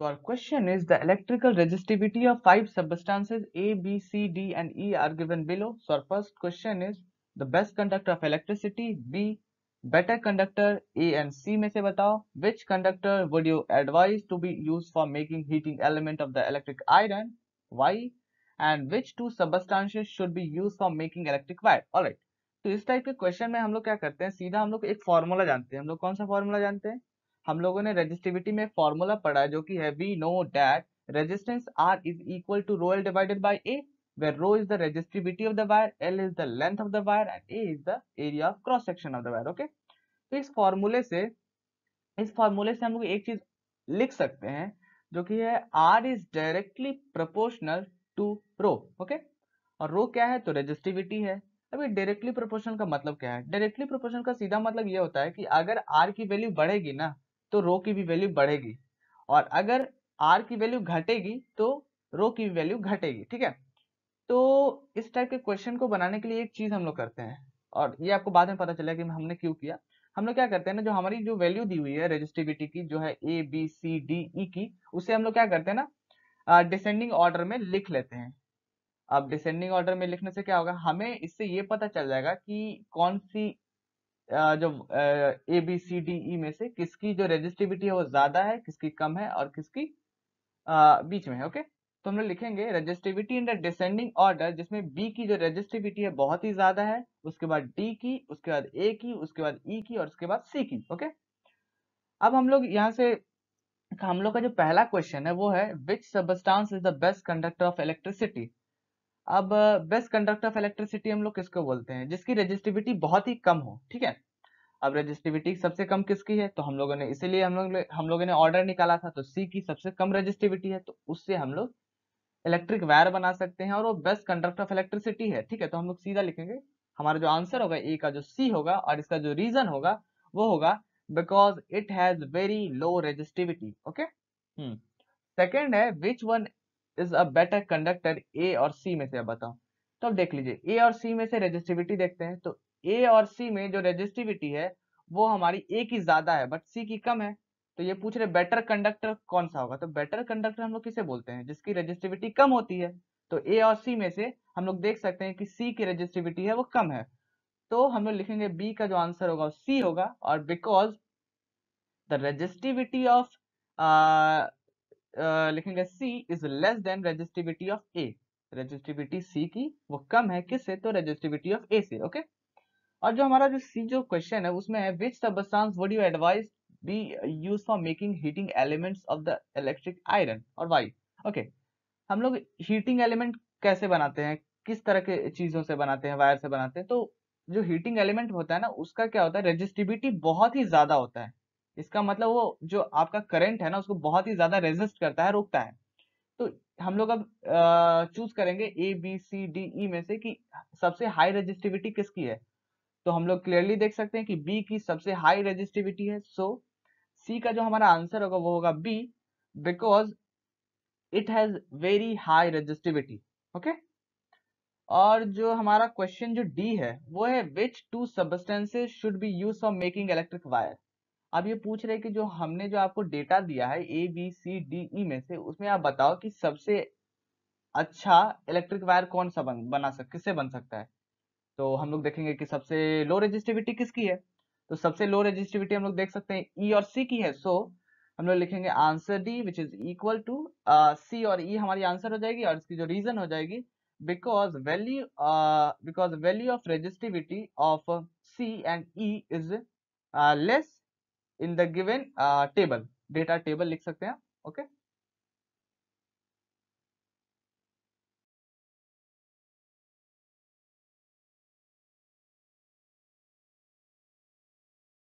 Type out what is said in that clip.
So our question is the electrical resistivity of five substances A, B, C, D and E are given below. So our first question is the best conductor of electricity, B, better conductor A and C में से बताओ which conductor would you advise to be used for making heating element of the electric iron, why and which two substances should be used for making electric wire. Alright. तो इस type के question में हम लोग क्या करते हैं सीधा हम लोग एक फॉर्मूला जानते हैं हम लोग कौन सा फॉर्मूला जानते हैं हम लोगों ने रेजिस्टिविटी में फॉर्मूला पढ़ा जो कि है we know that resistance R is equal to rho L divided by A where rho is the resistivity of the wire, L is the length of the wire and A is the area of cross section of the wire. Okay? तो इस फॉर्मूले से इस फॉर्मूले से हम लोग एक चीज़ लिख सकते हैं जो कि है R is directly proportional to rho okay और रो क्या है तो रेजिस्टिविटी है अभी डायरेक्टली प्रोपोर्शनल का मतलब क्या है डायरेक्टली प्रोपोर्शनल का सीधा मतलब ये होता है कि अगर आर की वैल्यू बढ़ेगी ना तो रो की भी वैल्यू बढ़ेगी। और अगर आर की वैल्यू घटेगी तो रो की भी वैल्यू घटेगी, ठीक है? तो इस टाइप के क्वेश्चन को बनाने के लिए एक चीज़ हम लोग करते हैं। और ये आपको बाद में पता चला कि हमने क्यों किया। हम लोग क्या करते हैं ना, जो हमारी जो वैल्यू दी हुई है रेजिस्टिविटी की, जो है A B C D E की उसे हम लोग क्या करते हैं ना डिसेंडिंग ऑर्डर में लिख लेते हैं। अब डिसेंडिंग ऑर्डर में लिखने से क्या होगा? हमें इससे ये पता चल जाएगा कि कौन सी जो A B C D E में से किसकी जो रेजिस्टिविटी है वो ज़्यादा है, किसकी कम है और किसकी बीच में है ओके तो हम लोग लिखेंगे resistivity in the descending order जिसमें बी की जो रेजिस्टिविटी है बहुत ही ज़्यादा है, उसके बाद डी की, उसके बाद ए की, उसके बाद ई e की और उसके बाद सी की ओके अब हम लोग यहाँ से, हम लोग का जो पहला क्वेश्चन है वो है which substance is the best conductor of electricity अब बेस्ट कंडक्टर ऑफ़ इलेक्ट्रिसिटी हम लोग किसको बोलते हैं? जिसकी रेजिस्टिविटी बहुत ही कम हो, ठीक है? अब रेजिस्टिविटी सबसे कम किसकी है? तो हम लोगों ने इसीलिए हम लोग हम लोगों ने ऑर्डर निकाला था तो सी की सबसे कम रेजिस्टिविटी है तो उससे हम लोग इलेक्ट्रिक वायर बना सकते हैं और वो बेस्ट कंडक्टर ऑफ़ इलेक्ट्रिसिटी है, ठीक है? तो हम लोग सीधा लिखेंगे, हमारा जो आंसर होगा ए का जो सी होगा और इसका जो रीजन होगा, वो होगा because it has very low resistivity okay second है which one is a better conductor A और सी में से, अब बताओ। तो अब देख लीजिए ए और सी में से रेजिस्टिविटी देखते हैं तो ए और सी में जो रेजिस्टिविटी है, वो हमारी ए की ज़्यादा है बट सी की कम है। तो ये पूछ रहे बेटर कंडक्टर कौन सा होगा? तो बेटर कंडक्टर हम लोग किसे बोलते हैं? जिसकी रेजिस्टिविटी कम होती है। तो ए और सी में से हम लोग देख सकते हैं कि सी की रेजिस्टिविटी है, वो कम है। तो हम लोग लिखेंगे बी का जो आंसर होगा, वो सी होगा, और बिकॉज़ द रेजिस्टिविटी ऑफ़ लिखेंगे C is less than resistivity of A resistivity C की, वो कम है किससे? तो रेजिस्टिविटी ऑफ़ A से, ओके? और जो हमारा जो C जो क्वेश्चन है, उसमें है which substance would you advise be use for making heating elements of the electric iron और वाई ओके हम लोग हीटिंग एलिमेंट कैसे बनाते हैं? किस तरह के चीज़ों से बनाते हैं? वायर से बनाते हैं। तो जो हीटिंग एलिमेंट होता है ना, उसका क्या होता है? रेजिस्टिविटी बहुत ही ज़्यादा होता है। इसका मतलब वो जो आपका करंट है ना उसको बहुत ही ज़्यादा रेजिस्ट करता है रोकता है। तो हम लोग अब चूज़ करेंगे A B C D E में से कि सबसे हाई रेजिस्टिविटी किसकी है। तो हम लोग क्लियरली देख सकते हैं कि बी की सबसे हाई रेजिस्टिविटी है सो so, सी का जो हमारा आंसर होगा वो होगा B because it has very high resistivity okay और जो हमारा क्वेश्चन जो डी है वो है which two substances should be use for making electric wire अब ये पूछ रहे कि जो हमने जो आपको डेटा दिया है A B C D E में से उसमें आप बताओ कि सबसे अच्छा इलेक्ट्रिक वायर कौन सा बन बना सक किससे बन सकता है? तो हम लोग देखेंगे कि सबसे लो रेजिस्टिविटी किसकी है? तो सबसे लो रेजिस्टिविटी हम लोग देख सकते हैं ई e और सी की है। सो so, हम लोग लिखेंगे answer D which is equal to C और ई e हमारी आंसर हो जाएगी और इसकी जो रीजन हो जाएगी because value because value of resistivity of C and E is less in the given table data table लिख सकते हैं ओके okay?